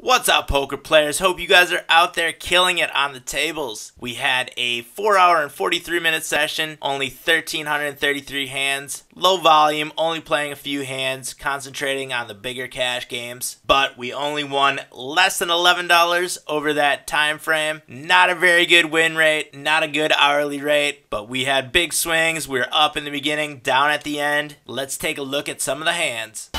What's up, poker players? Hope you guys are out there killing it on the tables. We had a 4 hour and 43 minute session, only 1,333 hands, low volume, only playing a few hands, concentrating on the bigger cash games. But we only won less than $11 over that time frame. Not a very good win rate, not a good hourly rate, but we had big swings. We were up in the beginning, down at the end. Let's take a look at some of the hands.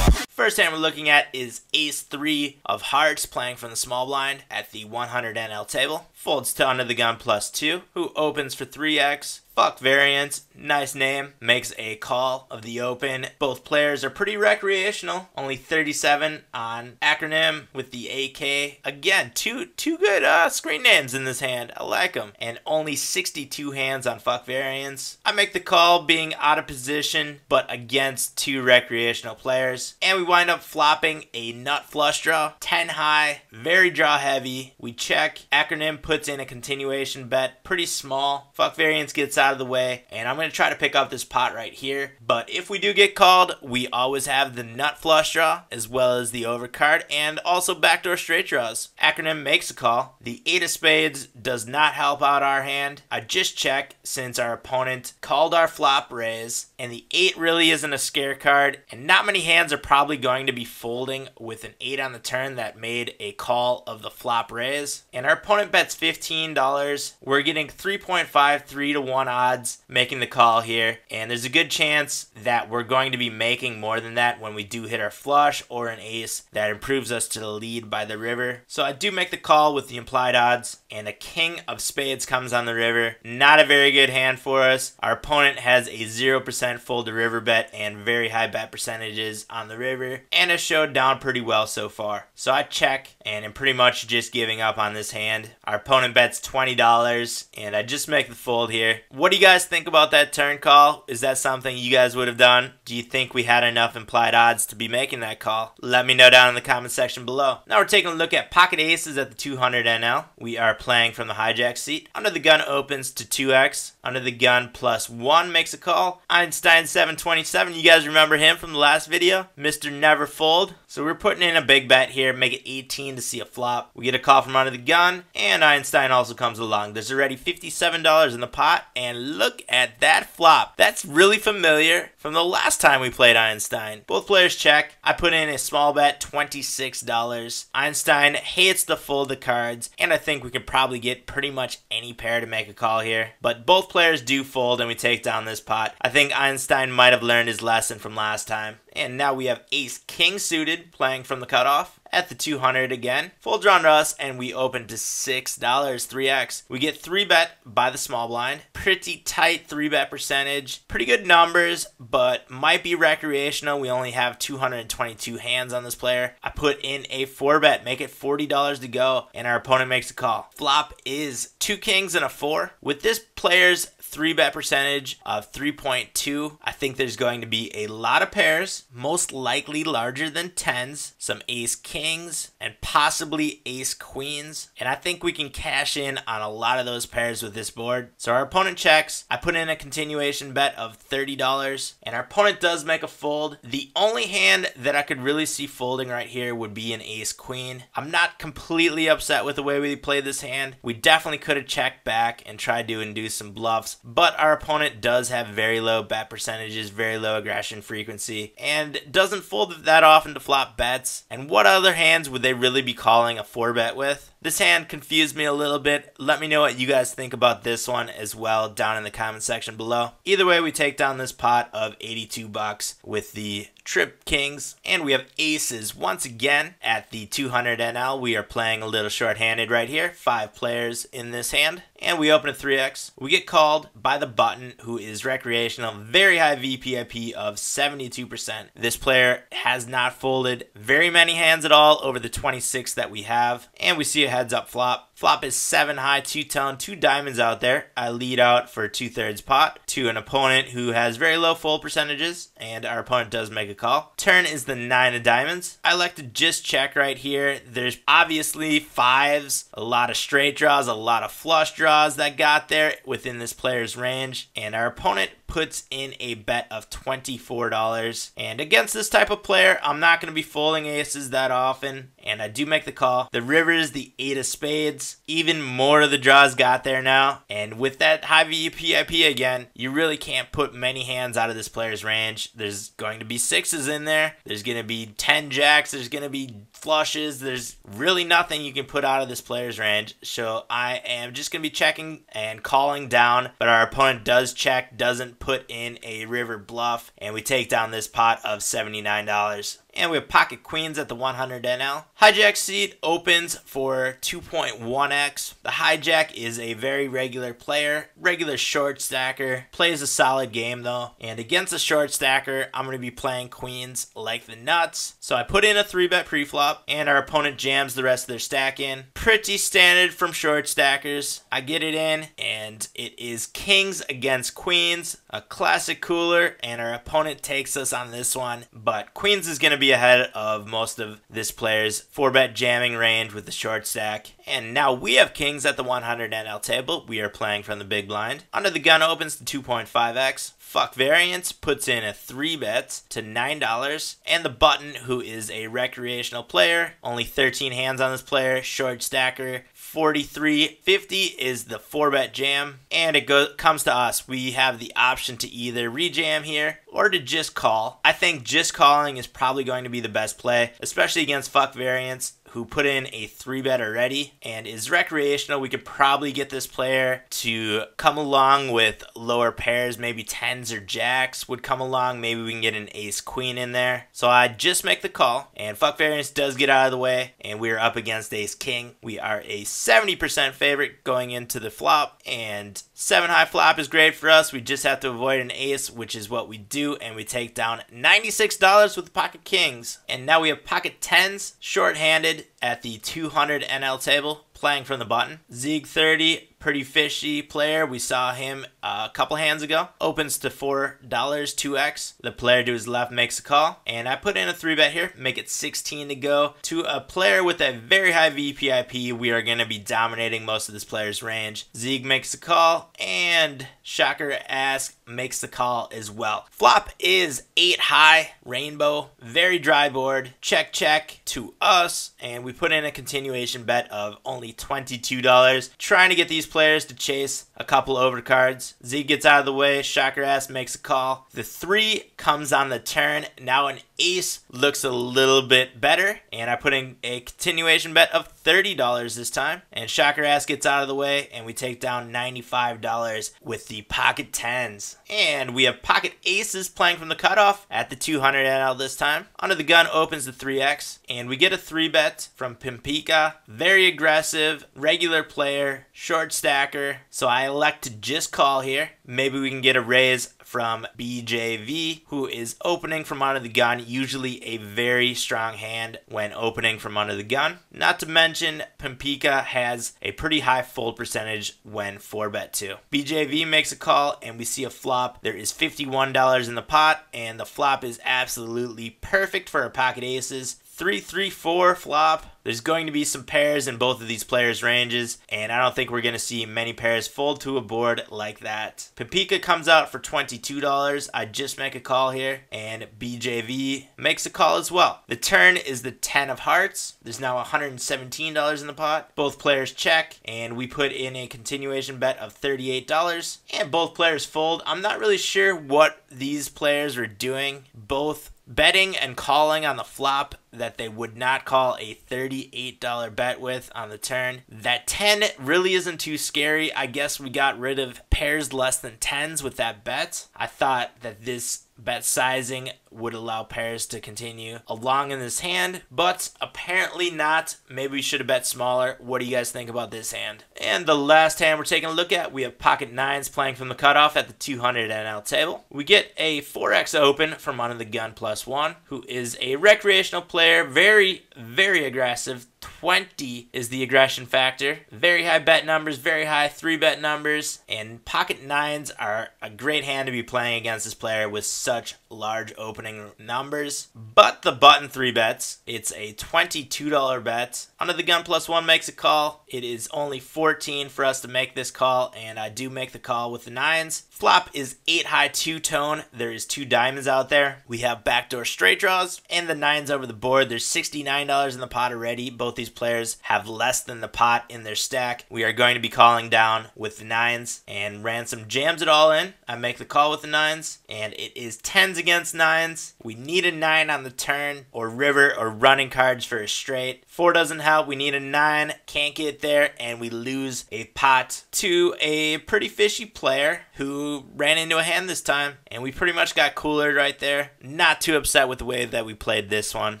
First hand we're looking at is Ace 3 of Hearts playing from the small blind at the 100 NL table. Folds to under the gun plus 2, who opens for 3x. Fuck variance, nice name, makes a call of the open. Both players are pretty recreational, only 37 on acronym with the AK. Again, two two good uh, screen names in this hand, I like them. And only 62 hands on fuck variance. I make the call being out of position, but against two recreational players. And we wind up flopping a nut flush draw, 10 high, very draw heavy. We check, acronym puts in a continuation bet, pretty small. Fuck variance gets out of the way, and I'm going to try to pick up this pot right here. But if we do get called, we always have the nut flush draw, as well as the overcard, and also backdoor straight draws. Acronym makes a call. The eight of spades does not help out our hand. I just check since our opponent called our flop raise, and the eight really isn't a scare card, and not many hands are probably going to be folding with an eight on the turn that made a call of the flop raise. And our opponent bets $15. We're getting 3.53 to 1 odds making the call here. And there's a good chance that we're going to be making more than that when we do hit our flush or an ace that improves us to the lead by the river. So I do make the call with the implied odds. And a king of spades comes on the river. Not a very good hand for us. Our opponent has a 0% fold to river bet and very high bet percentages on the river. And has showed down pretty well so far. So I check and am pretty much just giving up on this hand. Our opponent bets $20 and I just make the fold here. What do you guys think about that turn call? Is that something you guys would have done? Do you think we had enough implied odds to be making that call? Let me know down in the comment section below. Now we're taking a look at pocket aces at the 200 NL. We are playing from the hijack seat. Under the gun opens to 2x. Under the gun plus 1 makes a call. Einstein 727, you guys remember him from the last video? Mr. Never Fold. So we're putting in a big bet here, make it 18 to see a flop. We get a call from under the gun, and Einstein also comes along. There's already $57 in the pot, and look at that flop. That's really familiar from the last time we played Einstein. Both players check. I put in a small bet, $26. Einstein hates to fold the cards, and I think we can probably get pretty much any pair to make a call here. But both players do fold, and we take down this pot. I think Einstein might have learned his lesson from last time. And now we have ace king suited playing from the cutoff at the 200 again. Full draw on us, and we open to $6, 3x. We get 3 bet by the small blind. Pretty tight 3 bet percentage. Pretty good numbers, but might be recreational. We only have 222 hands on this player. I put in a 4 bet, make it $40 to go, and our opponent makes a call. Flop is 2 kings and a 4. With this player's 3 bet percentage of 3.2, I think there's going to be a lot of pairs, most likely larger than 10s, some ace kings, and possibly ace queens. And I think we can cash in on a lot of those pairs with this board. So our opponent checks. I put in a continuation bet of $30, and our opponent does make a fold. The only hand that I could really see folding right here would be an ace queen. I'm not completely upset with the way we played this hand. We definitely could have checked back and tried to induce some bluffs, but our opponent does have very low bet percentages, very low aggression frequency, and doesn't fold that often to flop bets. And what other hands would they really be calling a 4 bet with? This hand confused me a little bit. Let me know what you guys think about this one as well down in the comment section below. Either way, we take down this pot of 82 bucks with the Trip Kings, and we have aces once again at the 200 NL. We are playing a little short-handed right here, five players in this hand, and we open a 3x. We get called by the button, who is recreational, very high VPIP of 72%. This player has not folded very many hands at all over the 26 that we have, and we see a heads up flop. Flop is 7 high, 2 tone, 2 diamonds out there. I lead out for 2 thirds pot to an opponent who has very low fold percentages, and our opponent does make a call. Turn is the 9 of diamonds. I like to just check right here. There's obviously fives, a lot of straight draws, a lot of flush draws that got there within this player's range, and our opponent puts in a bet of $24. And against this type of player, I'm not going to be folding aces that often, and I do make the call. The river is the eight of spades. Even more of the draws got there now, and with that high VPIP again, you really can't put many hands out of this player's range. There's going to be sixes in there. There's going to be 10 jacks. There's going to be flushes. There's really nothing you can put out of this player's range. So I am just going to be checking and calling down, but our opponent does check, doesn't put in a river bluff, and we take down this pot of $79. And we have pocket queens at the 100 NL. Hijack seat opens for 2.1x. The hijack is a very regular player, regular short stacker, plays a solid game though. And against a short stacker, I'm going to be playing queens like the nuts. So I put in a 3 bet preflop, and our opponent jams the rest of their stack in. Pretty standard from short stackers. I get it in, and it is kings against queens, a classic cooler, and our opponent takes us on this one. But queens is going to be ahead of most of this player's 4-bet jamming range with the short stack. And now we have kings at the 100 NL table. We are playing from the big blind. Under the gun opens to 2.5x. Fuck Variance puts in a 3 bet to $9. And the button, who is a recreational player, only 13 hands on this player, short stacker, 43.50 is the 4-bet jam, and it go- comes to us. We have the option to either rejam here or to just call. I think just calling is probably going to be the best play, especially against fuck variance who put in a three bet already and is recreational. We could probably get this player to come along with lower pairs, maybe tens or jacks would come along. Maybe we can get an ace queen in there. So I just make the call, and fuck variance does get out of the way, and we are up against ace king. We are a 70% favorite going into the flop, and seven high flop is great for us. We just have to avoid an ace, which is what we do, and we take down $96 with pocket kings. And now we have pocket tens, short-handed at the 200 NL table, playing from the button. Zieg 30, pretty fishy player. We saw him uh, a couple hands ago. Opens to $4, 2x. The player to his left makes a call. And I put in a 3 bet here, make it 16 to go. To a player with a very high VPIP, we are going to be dominating most of this player's range. Zieg makes a call, and Shocker Ask makes the call as well. Flop is 8 high, rainbow, very dry board. Check, check to us, and we put in a continuation bet of only $22. Trying to get these players to chase a couple overcards. Z gets out of the way. Shocker ass makes a call. The three comes on the turn. Now an ace looks a little bit better. And I put in a continuation bet of $30 this time. And Shocker ass gets out of the way. And we take down $95 with the pocket tens. And we have pocket aces playing from the cutoff at the 200 NL this time. Under the gun opens the 3x. And we get a 3 bet from Pimpika. Very aggressive, regular player, short stacker. So I elect to just call here. Maybe we can get a raise from BJV, who is opening from under the gun, usually a very strong hand when opening from under the gun. Not to mention, Pimpika has a pretty high fold percentage when 4-bet too. BJV makes a call and we see a flop. There is $51 in the pot and the flop is absolutely perfect for our pocket aces. 3-3-4 flop there's going to be some pairs in both of these players' ranges, and I don't think we're going to see many pairs fold to a board like that. Pimpika comes out for $22. I just make a call here, and BJV makes a call as well. The turn is the 10 of hearts. There's now $117 in the pot. Both players check, and we put in a continuation bet of $38, and both players fold. I'm not really sure what these players were doing. Both betting and calling on the flop that they would not call a $38 bet with on the turn. That 10 really isn't too scary. I guess we got rid of pairs less than 10s with that bet. I thought that this bet sizing would allow pairs to continue along in this hand, but apparently not. Maybe we should have bet smaller. What do you guys think about this hand? And the last hand we're taking a look at, we have pocket nines playing from the cutoff at the 200 NL table. We get a 4x open from under the gun plus one, who is a recreational player, very, very aggressive 20 is the aggression factor. Very high bet numbers, very high three bet numbers, and pocket nines are a great hand to be playing against this player with such large opening numbers. But the button three bets, it's a $22 bet. Under the gun plus one makes a call. It is only 14 for us to make this call, and I do make the call with the nines. Flop is 8 high 2 tone. There is two diamonds out there. We have backdoor straight draws and the nines over the board. There's $69 in the pot already. Both these players have less than the pot in their stack. We are going to be calling down with the nines and Ransom jams it all in. I make the call with the nines and it is tens against nines. We need a nine on the turn or river or running cards for a straight. Four doesn't help. We need a nine. Can't get there and we lose a pot to a pretty fishy player who ran into a hand this time, and we pretty much got cooler right there. Not too upset with the way that we played this one.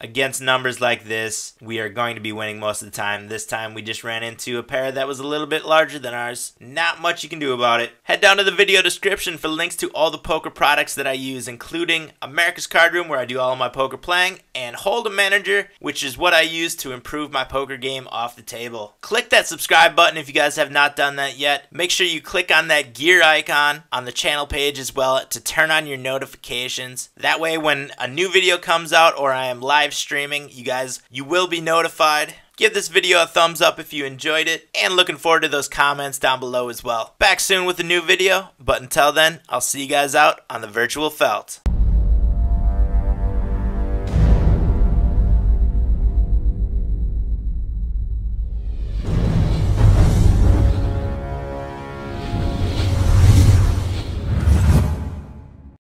Against numbers like this, we are going to be winning most of the time. This time we just ran into a pair that was a little bit larger than ours. Not much you can do about it. Head down to the video description for links to all the poker products that I use, including America's Card Room, where I do all of my poker playing, and Hold'em Manager, which is what I use to improve my poker game off the table. Click that subscribe button if you guys have not done that yet. Make sure you click on that gear on the channel page as well to turn on your notifications. That way when a new video comes out or I am live streaming, you guys, you will be notified. Give this video a thumbs up if you enjoyed it, and looking forward to those comments down below as well. Back soon with a new video, but until then, I'll see you guys out on the virtual felt.